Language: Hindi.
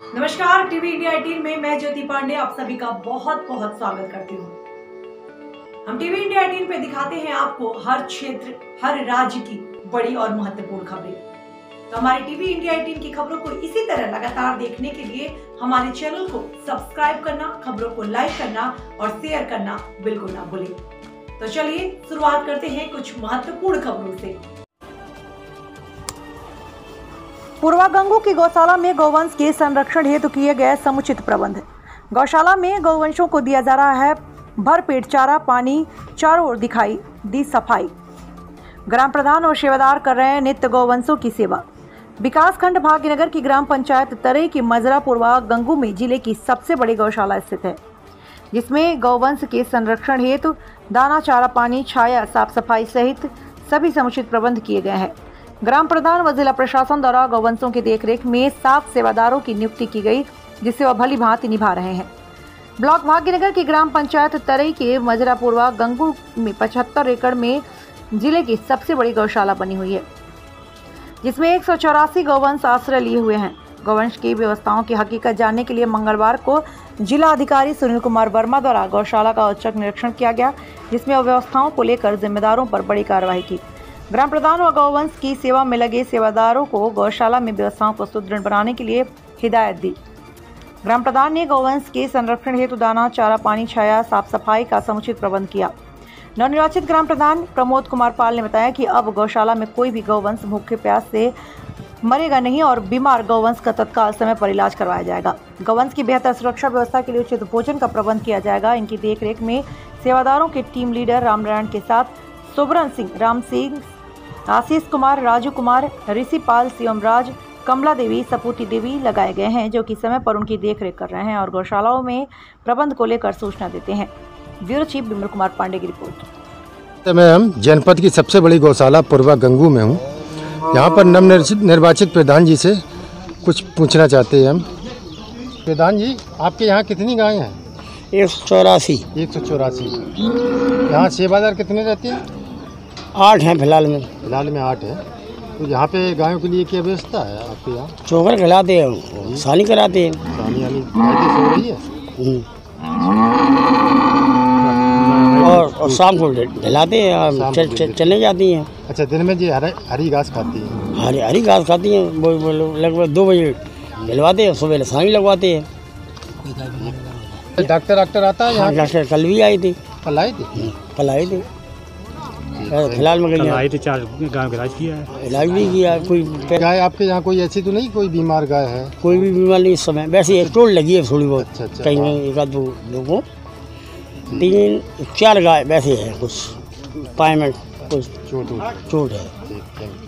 नमस्कार, टीवी इंडिया 18 में मैं ज्योति पांडे आप सभी का बहुत बहुत स्वागत करती हूँ। हम टीवी इंडिया 18 पे दिखाते हैं आपको हर क्षेत्र, हर राज्य की बड़ी और महत्वपूर्ण खबरें। तो हमारे टीवी इंडिया 18 की खबरों को इसी तरह लगातार देखने के लिए हमारे चैनल को सब्सक्राइब करना, खबरों को लाइक करना और शेयर करना बिल्कुल ना भूलें। तो चलिए शुरुआत करते हैं कुछ महत्वपूर्ण खबरों से। पूर्वा गंगू की गौशाला में गौवंश के संरक्षण हेतु किए गए समुचित प्रबंध। गौशाला में गौवंशों को दिया जा रहा है भरपेट चारा, पानी, चारों ओर दिखाई दी सफ़ाई। ग्राम प्रधान और सेवादार कर रहे हैं नित्य गौवंशों की सेवा। विकासखंड भाग्यनगर की ग्राम पंचायत तरई की मजरा पूर्वा गंगू में ज़िले की सबसे बड़ी गौशाला स्थित है, जिसमें गौवंश के संरक्षण हेतु दाना, चारा, पानी, छाया, साफ़ सफ़ाई सहित सभी समुचित प्रबंध किए गए हैं। ग्राम प्रधान व जिला प्रशासन द्वारा गौवंशों की देखरेख में सात सेवादारों की नियुक्ति की गई जिसे वह भली भांति निभा रहे हैं। ब्लॉक भाग्यनगर की ग्राम पंचायत तरई के मजरापुरवा गंगू में पचहत्तर एकड़ में ज़िले की सबसे बड़ी गौशाला बनी हुई है, जिसमें एक सौ चौरासी गौवंश आश्रय लिए हुए हैं। गौवंश की व्यवस्थाओं की हकीकत जानने के लिए मंगलवार को जिला अधिकारी सुनील कुमार वर्मा द्वारा गौशाला का औचक निरीक्षण किया गया, जिसमें अव्यवस्थाओं को लेकर जिम्मेदारों पर बड़ी कार्रवाई की। ग्राम प्रधान व गौवंश की सेवा में लगे सेवादारों को गौशाला में व्यवस्थाओं को सुदृढ़ बनाने के लिए हिदायत दी। ग्राम प्रधान ने गौवंश के संरक्षण हेतु दाना, चारा, पानी, छाया साफ़ सफ़ाई का समुचित प्रबंध किया। नवनिर्वाचित ग्राम प्रधान प्रमोद कुमार पाल ने बताया कि अब गौशाला में कोई भी गौवंश भूखे प्यास से मरेगा नहीं और बीमार गौवंश का तत्काल समय पर इलाज करवाया जाएगा। गौवंश की बेहतर सुरक्षा व्यवस्था के लिए उचित भोजन का प्रबंध किया जाएगा। इनकी देखरेख में सेवादारों के टीम लीडर रामनारायण के साथ सुब्रन सिंह, राम सिंह आशीष कुमार राजू कुमार ऋषिपाल शिवम राज कमला देवी सपूती देवी लगाए गए हैं जो कि समय पर उनकी देखरेख कर रहे हैं और गौशालाओं में प्रबंध को लेकर सूचना देते हैं। ब्यूरो चीफ बिमल कुमार पांडे की रिपोर्ट। तो मैं हम जनपद की सबसे बड़ी गौशाला पूर्वा गंगू में हूँ। यहाँ पर नव निर्वाचित प्रधान जी से कुछ पूछना चाहते हैं हम। प्रधान जी आपके यहाँ कितनी गायें हैं? एक सौ चौरासी। एक सौ चौरासी। यहाँ सेवादार कितने रहते हैं? आठ हैं फ़िलहाल में। फ़िलहाल में आठ है। तो यहाँ पे गायों के लिए क्या व्यवस्था है आपके यहाँ? चोकर खिलाते हैं सानी कराते हैं। पानी वाली से रही है? हम्म। और, और शाम को ढिलाते हैं और चल, जाती हैं। अच्छा दिन में जी हरी हरी घास खाती है? हरी हरी घास खाती हैं वो वो लोग लगभग दो बजे ढिलवाते हैं सुबह सानी लगवाते हैं। डॉक्टर डॉक्टर आता है हाँ यहाँ? डॉक्टर कल भी आई थी। कल आई थी? कल आई थी। फ़िलहाल में गई आए थे चार गाँव इलाज किया है। इलाज भी किया कोई गाय आपके यहाँ कोई ऐसी तो नहीं कोई बीमार गाय है? कोई भी बीमार नहीं इस समय। वैसे एक टोल लगी है थोड़ी बहुत। अच्छा, अच्छा। कहीं कहीं एक आध दो लोगों। तीन चार गाय वैसे है कुछ। पाए में कुछ चोट चोट है। ठीक है